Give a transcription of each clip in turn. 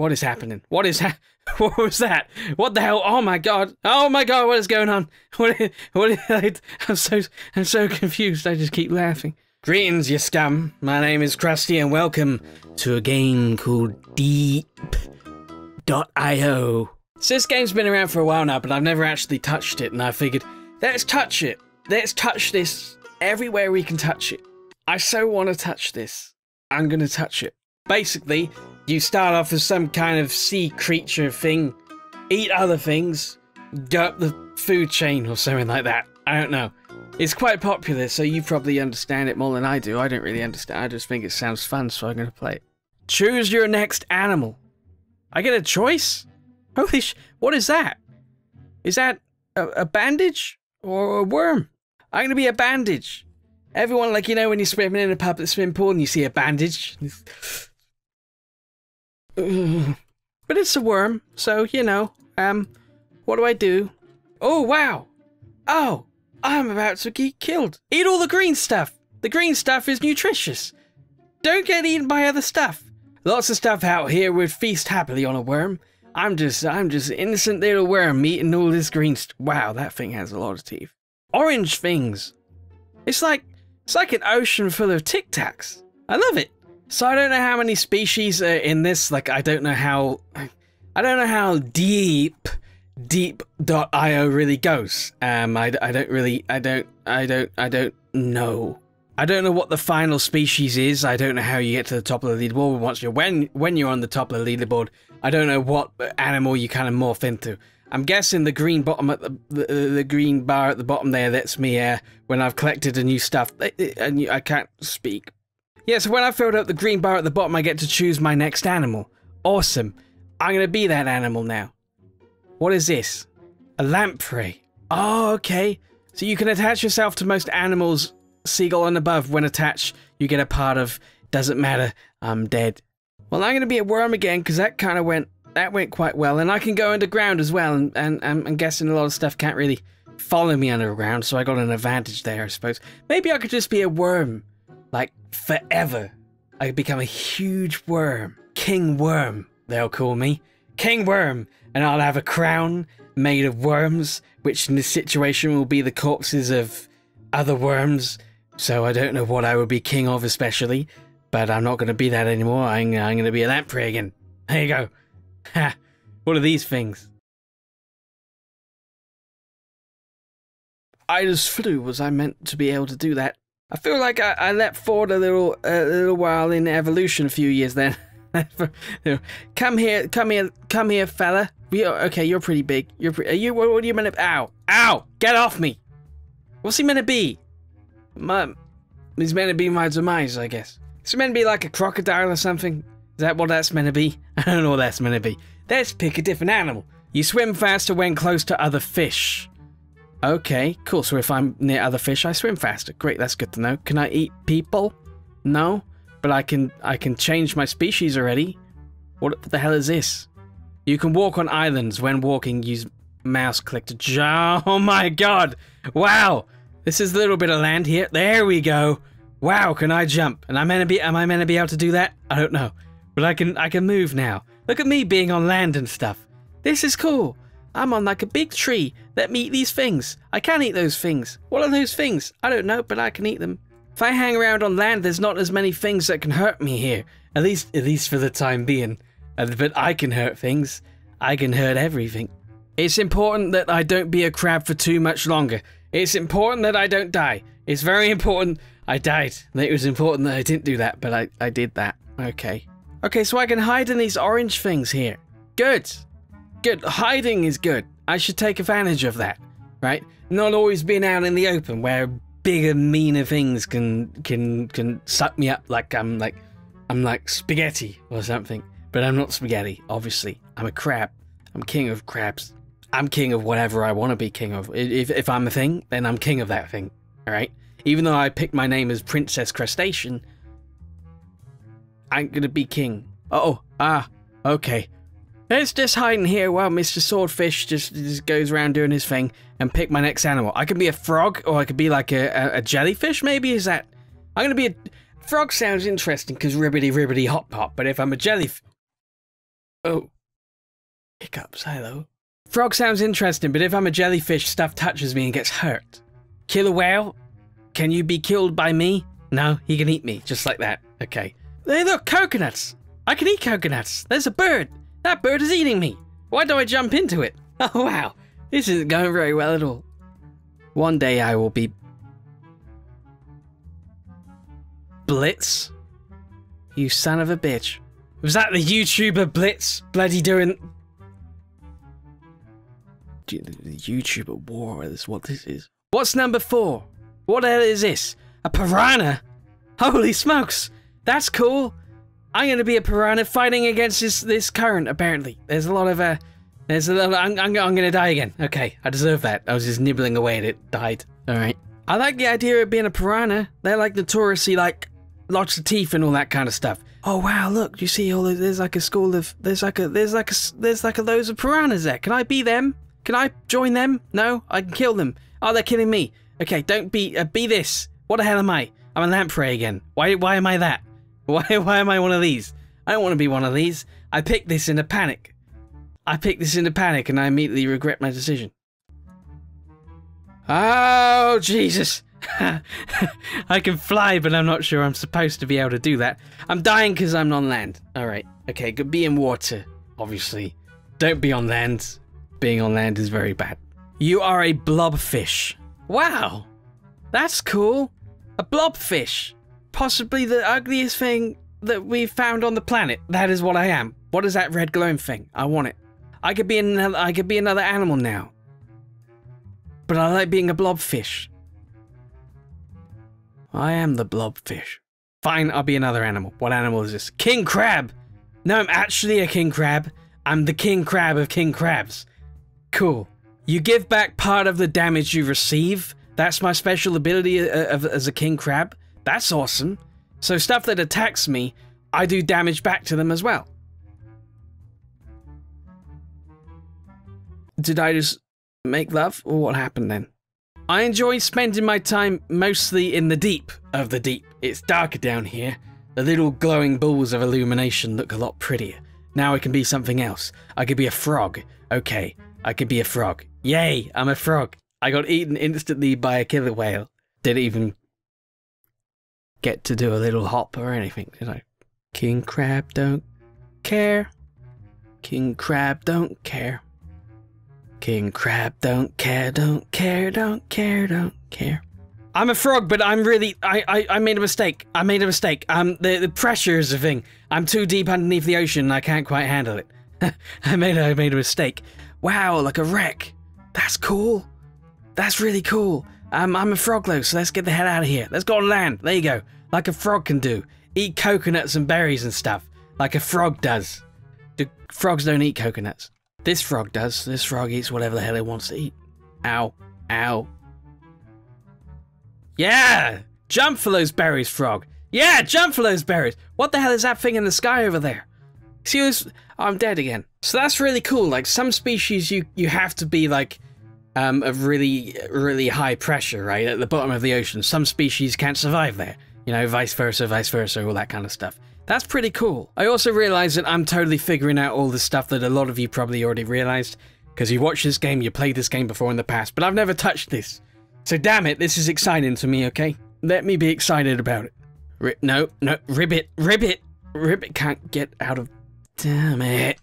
What is happening? What is ha- What was that? What the hell? Oh my god! Oh my god! What is going on? What? What? I'm so I'm so confused. I just keep laughing. Greetings, you scum. My name is Crusty, and welcome to a game called Deeeep.io. So this game's been around for a while now, but I've never actually touched it, and I figured let's touch it. Let's touch this everywhere we can touch it. I so want to touch this. I'm gonna touch it. Basically, you start off as some kind of sea creature thing, eat other things, go up the food chain or something like that. I don't know. It's quite popular, so you probably understand it more than I do. I don't really understand. I just think it sounds fun, so I'm going to play it. Choose your next animal. I get a choice? Holy sh... What is that? Is that a, a bandage or a worm? I'm going to be a bandage. Everyone, like, you know, when you're swimming in a public swimming pool and you see a bandage. but it's a worm, so, you know, um, what do I do? Oh, wow. Oh, I'm about to get killed. Eat all the green stuff. The green stuff is nutritious. Don't get eaten by other stuff. Lots of stuff out here would feast happily on a worm. I'm just, I'm just innocent little worm eating all this green Wow, that thing has a lot of teeth. Orange things. It's like, it's like an ocean full of Tic Tacs. I love it. So I don't know how many species are in this. Like, I don't know how, I don't know how deep Deeeep.io really goes. Um, I, I don't really, I don't, I don't, I don't know. I don't know what the final species is. I don't know how you get to the top of the leaderboard once you're when when you're on the top of the leaderboard. I don't know what animal you kind of morph into. I'm guessing the green bottom at the the, the green bar at the bottom there. That's me. Uh, when I've collected a new stuff, and I can't speak. Yeah, so when I filled up the green bar at the bottom, I get to choose my next animal. Awesome. I'm gonna be that animal now. What is this? A lamprey. Oh, okay. So you can attach yourself to most animals, seagull and above. When attached, you get a part of. Doesn't matter. I'm dead. Well, I'm going to be a worm again because that kind of went. That went quite well, and I can go underground as well. And, and, and I'm guessing a lot of stuff can't really follow me underground, so I got an advantage there, I suppose. Maybe I could just be a worm, like forever. I become a huge worm, king worm. They'll call me king worm and I'll have a crown made of worms, which in this situation will be the corpses of other worms. So I don't know what I would be king of, especially, but I'm not going to be that anymore. I'm, I'm going to be a lamprey again. There you go. Ha! What are these things? I just flew. Was I meant to be able to do that? I feel like I, I leapt forward a little, a little while in evolution. A few years then. come here, come here, come here, fella. We are, okay, you're pretty big. You're pretty. Are you? What, what are you meant to? Ow! Ow! Get off me! What's he meant to be? My, he's meant to be my demise, I guess. Is meant to be like a crocodile or something? Is that what that's meant to be? I don't know what that's meant to be. Let's pick a different animal. You swim faster when close to other fish. Okay, cool. So if I'm near other fish, I swim faster. Great, that's good to know. Can I eat people? No? But I can I can change my species already. What the hell is this? You can walk on islands. When walking, use mouse click to jump. Oh my god! Wow! This is a little bit of land here. There we go. Wow, can I jump? And I'm meant to be am I to be able to do that? I don't know. But I can I can move now. Look at me being on land and stuff. This is cool. I'm on like a big tree. Let me eat these things. I can eat those things. What are those things? I don't know, but I can eat them. If I hang around on land, there's not as many things that can hurt me here. At least, at least for the time being. Uh, but I can hurt things. I can hurt everything. It's important that I don't be a crab for too much longer. It's important that I don't die. It's very important I died. It was important that I didn't do that, but I, I did that. Okay. Okay, so I can hide in these orange things here. Good. Good. Hiding is good. I should take advantage of that, right? Not always being out in the open where bigger, meaner things can can can suck me up like I'm like I'm like spaghetti or something. But I'm not spaghetti, obviously. I'm a crab. I'm king of crabs. I'm king of whatever I want to be king of. If if I'm a thing, then I'm king of that thing. Alright? Even though I picked my name as Princess Crustacean, I'm gonna be king. Oh, ah, okay. Let's just hide in here while Mr. Swordfish just, just goes around doing his thing and pick my next animal. I could be a frog or I could be like a, a, a jellyfish, maybe? Is that. I'm going to be a. Frog sounds interesting because ribbity ribbity hop hop, but if I'm a jellyfish. Oh. Hiccups, hello. Frog sounds interesting, but if I'm a jellyfish, stuff touches me and gets hurt. Kill a whale? Can you be killed by me? No, he can eat me, just like that. Okay. Hey, look, coconuts! I can eat coconuts. There's a bird. That bird is eating me. Why do I jump into it? Oh, wow. This isn't going very well at all. One day I will be. Blitz? You son of a bitch. Was that the YouTuber Blitz bloody doing. The YouTuber war is what this is. What's number four? What the hell is this? A piranha? Holy smokes! That's cool! I'm gonna be a piranha fighting against this this current, apparently. There's a lot of, uh, there's a little. I'm, I'm, I'm gonna die again. Okay, I deserve that. I was just nibbling away at it. Died. Alright. I like the idea of being a piranha. They're like notoriously, like, lots of teeth and all that kind of stuff. Oh wow, look, you see all of, there's like a school of, there's like a, there's like a, there's like a loads of piranhas there. Can I be them? Can I join them? No? I can kill them. Oh, they're killing me. Okay, don't be, uh, be this. What the hell am I? I'm a lamprey again. Why, why am I that? Why, why am I one of these? I don't want to be one of these. I picked this in a panic. I picked this in a panic and I immediately regret my decision. Oh, Jesus. I can fly, but I'm not sure I'm supposed to be able to do that. I'm dying because I'm on land. Alright, okay, good. Be in water, obviously. Don't be on land. Being on land is very bad. You are a blobfish. Wow. That's cool. A blobfish. Possibly the ugliest thing that we've found on the planet. That is what I am. What is that red glowing thing? I want it. I could be another I could be another animal now. But I like being a blobfish. I am the blobfish. Fine, I'll be another animal. What animal is this? King crab! No, I'm actually a king crab. I'm the king crab of king crabs. Cool. You give back part of the damage you receive. That's my special ability uh, as a king crab. That's awesome. So stuff that attacks me, I do damage back to them as well. Did I just make love, or what happened then? I enjoy spending my time mostly in the deep of the deep. It's darker down here. The little glowing balls of illumination look a lot prettier. Now I can be something else. I could be a frog. Okay, I could be a frog. Yay, I'm a frog. I got eaten instantly by a killer whale. Didn't even get to do a little hop or anything, did I? King Crab don't care. King Crab don't care. King Crab don't care, don't care, don't care, don't care. I'm a frog, but I'm really I, I, I made a mistake. I made a mistake. Um the, the pressure is a thing. I'm too deep underneath the ocean and I can't quite handle it. I made I made a mistake. Wow, like a wreck. That's cool. That's really cool. Um, I'm a frog though, so let's get the hell out of here. Let's go on land. There you go. Like a frog can do. Eat coconuts and berries and stuff. Like a frog does. Do frogs don't eat coconuts. This frog does. This frog eats whatever the hell it wants to eat. Ow. Ow. Yeah! Jump for those berries, frog. Yeah, jump for those berries. What the hell is that thing in the sky over there? See this? I'm dead again. So that's really cool. Like some species, you you have to be like um, of really really high pressure, right, at the bottom of the ocean. Some species can't survive there. You know, vice versa, vice versa, all that kind of stuff. That's pretty cool. I also realized that I'm totally figuring out all the stuff that a lot of you probably already realized, because you watched this game, you played this game before in the past, but I've never touched this. So damn it, this is exciting to me, okay? Let me be excited about it. R no, no, Ribbit, Ribbit, Ribbit can't get out of... Damn it.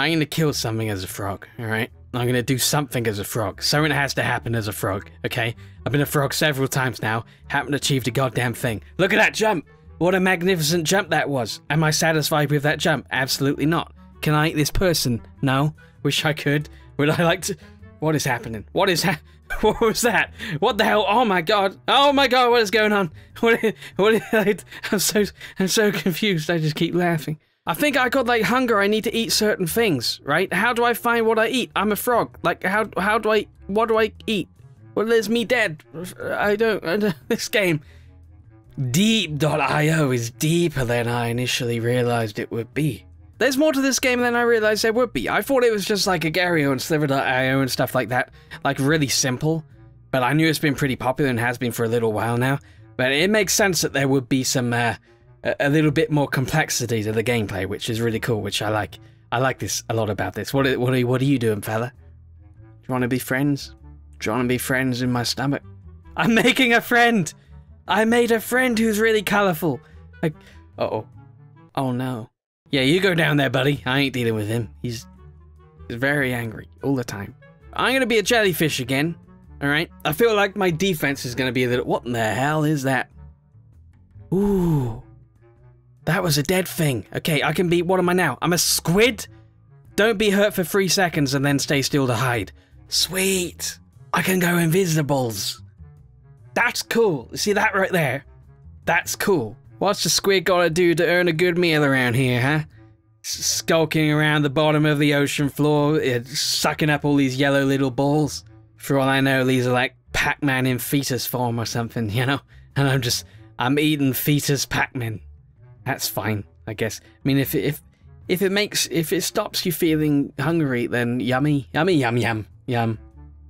I'm gonna kill something as a frog, alright? I'm gonna do something as a frog. Something has to happen as a frog, okay? I've been a frog several times now, haven't achieved a goddamn thing. Look at that jump! What a magnificent jump that was. Am I satisfied with that jump? Absolutely not. Can I eat this person? No. Wish I could. Would I like to... What is happening? What is ha What was that? What the hell? Oh my god! Oh my god! What is going on? What? Is, what? Is, I'm so I'm so confused. I just keep laughing. I think I got like hunger. I need to eat certain things, right? How do I find what I eat? I'm a frog. Like how how do I what do I eat? Well, there's me dead. I don't. I don't this game. Deeeep.io is deeper than I initially realized it would be. There's more to this game than I realized there would be. I thought it was just like a Agar.io and Slither.io and stuff like that, like really simple. But I knew it's been pretty popular and has been for a little while now. But it makes sense that there would be some uh, a little bit more complexity to the gameplay, which is really cool, which I like. I like this a lot about this. What are, what are, what are you doing, fella? Do you want to be friends? Do you want to be friends in my stomach? I'm making a friend! I made a friend who's really colourful. Like, uh oh. Oh no. Yeah, you go down there, buddy. I ain't dealing with him. He's, he's very angry all the time. I'm gonna be a jellyfish again. Alright? I feel like my defense is gonna be a little. What in the hell is that? Ooh. That was a dead thing. Okay, I can be. What am I now? I'm a squid? Don't be hurt for three seconds and then stay still to hide. Sweet. I can go invisibles. That's cool. See that right there? That's cool. What's the squid gotta do to earn a good meal around here, huh? Skulking around the bottom of the ocean floor, uh, sucking up all these yellow little balls. For all I know, these are like Pac-Man in fetus form or something, you know? And I'm just, I'm eating fetus Pac-Man. That's fine, I guess. I mean, if if if it makes if it stops you feeling hungry, then yummy, yummy, yum, yum, yum,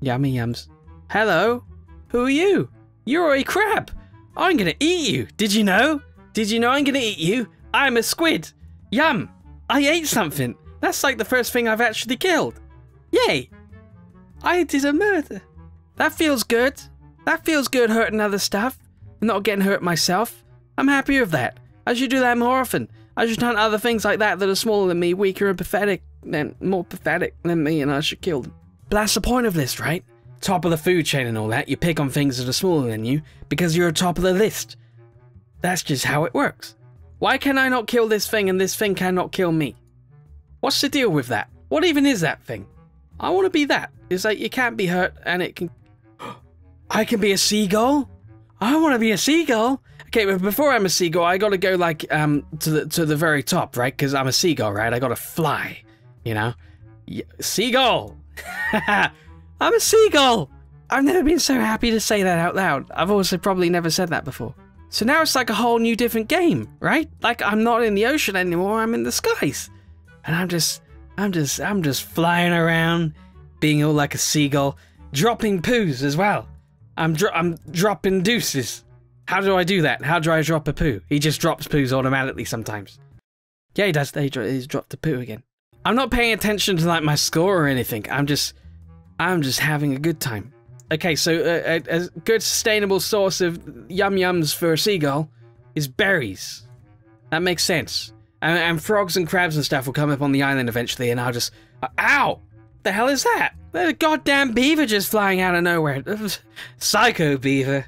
yummy, yums. Hello, who are you? You're a crab. I'm gonna eat you. Did you know? Did you know I'm gonna eat you? I'm a squid. Yum. I ate something. That's like the first thing I've actually killed. Yay. I did a murder. That feels good. That feels good hurting other stuff. Not getting hurt myself. I'm happy with that. I should do that more often. I should hunt other things like that that are smaller than me, weaker and pathetic, and more pathetic than me, and I should kill them. But that's the point of this, right? Top of the food chain and all that, you pick on things that are smaller than you because you're top of the list. That's just how it works. Why can I not kill this thing and this thing cannot kill me? What's the deal with that? What even is that thing? I want to be that. It's like you can't be hurt and it can. I can be a seagull? I want to be a seagull. Okay, but before I'm a seagull, I got to go like um to the to the very top, right? Because I'm a seagull, right? I got to fly, you know. Y- seagull. I'm a seagull. I've never been so happy to say that out loud. I've also probably never said that before. So now it's like a whole new different game, right? Like I'm not in the ocean anymore. I'm in the skies, and I'm just, I'm just, I'm just flying around, being all like a seagull, dropping poos as well. I'm dro- I'm dropping deuces. How do I do that? How do I drop a poo? He just drops poos automatically sometimes. Yeah, he does. He's dropped a poo again. I'm not paying attention to like my score or anything. I'm just, I'm just having a good time. Okay, so uh, a, a good sustainable source of yum yums for a seagull is berries. That makes sense. And, and frogs and crabs and stuff will come up on the island eventually, and I'll just, uh, ow! The hell is that? There's a goddamn beaver just flying out of nowhere. Psycho beaver.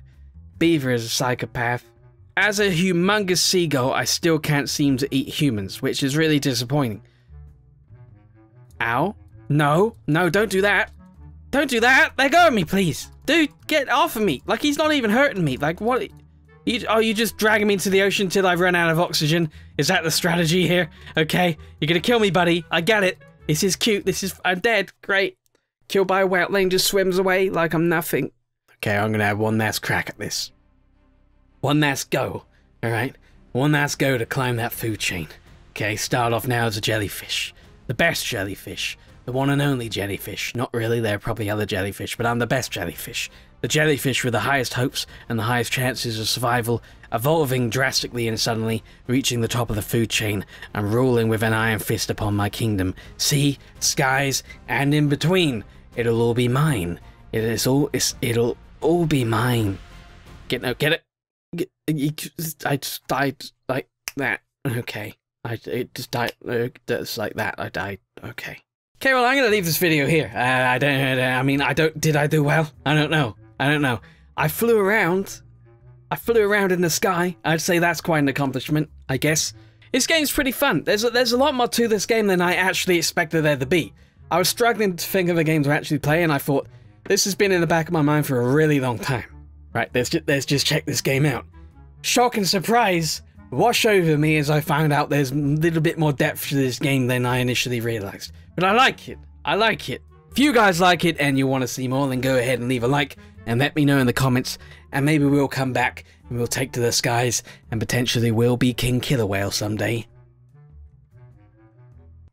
Beaver is a psychopath. As a humongous seagull, I still can't seem to eat humans, which is really disappointing. Ow. No, no, don't do that. Don't do that. Let go of me, please. Dude, get off of me. Like, he's not even hurting me. Like, what? You, are you just dragging me into the ocean till I've run out of oxygen? Is that the strategy here? Okay, you're gonna kill me, buddy. I get it. This is cute. This is. I'm dead. Great. Killed by a wetling just swims away like I'm nothing. Okay, I'm gonna have one last crack at this. One last go. Alright? One last go to climb that food chain. Okay, start off now as a jellyfish. The best jellyfish. The one and only jellyfish. Not really, there are probably other jellyfish, but I'm the best jellyfish. The jellyfish with the highest hopes and the highest chances of survival, evolving drastically and suddenly, reaching the top of the food chain, and ruling with an iron fist upon my kingdom. Sea, skies, and in between. It'll all be mine. It is all. It's, it'll all be mine. Get no, get it. Get, I just died like that. Okay, I it just died. Just like that. I died. Okay. Okay, well, I'm gonna leave this video here. Uh, I don't. I mean, I don't. Did I do well? I don't know. I don't know. I flew around. I flew around in the sky. I'd say that's quite an accomplishment. I guess. This game's pretty fun. There's a, there's a lot more to this game than I actually expected there to be. I was struggling to think of a game to actually play, and I thought this has been in the back of my mind for a really long time. Right, let's just, let's just check this game out. Shock and surprise wash over me as I found out there's a little bit more depth to this game than I initially realized. But I like it. I like it. If you guys like it and you want to see more, then go ahead and leave a like and let me know in the comments, and maybe we'll come back and we'll take to the skies and potentially we'll be King Killer Whale someday.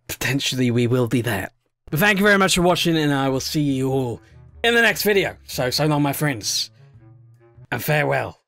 Potentially we will be that. But thank you very much for watching, and I will see you all in the next video. So, so long, my friends, and farewell.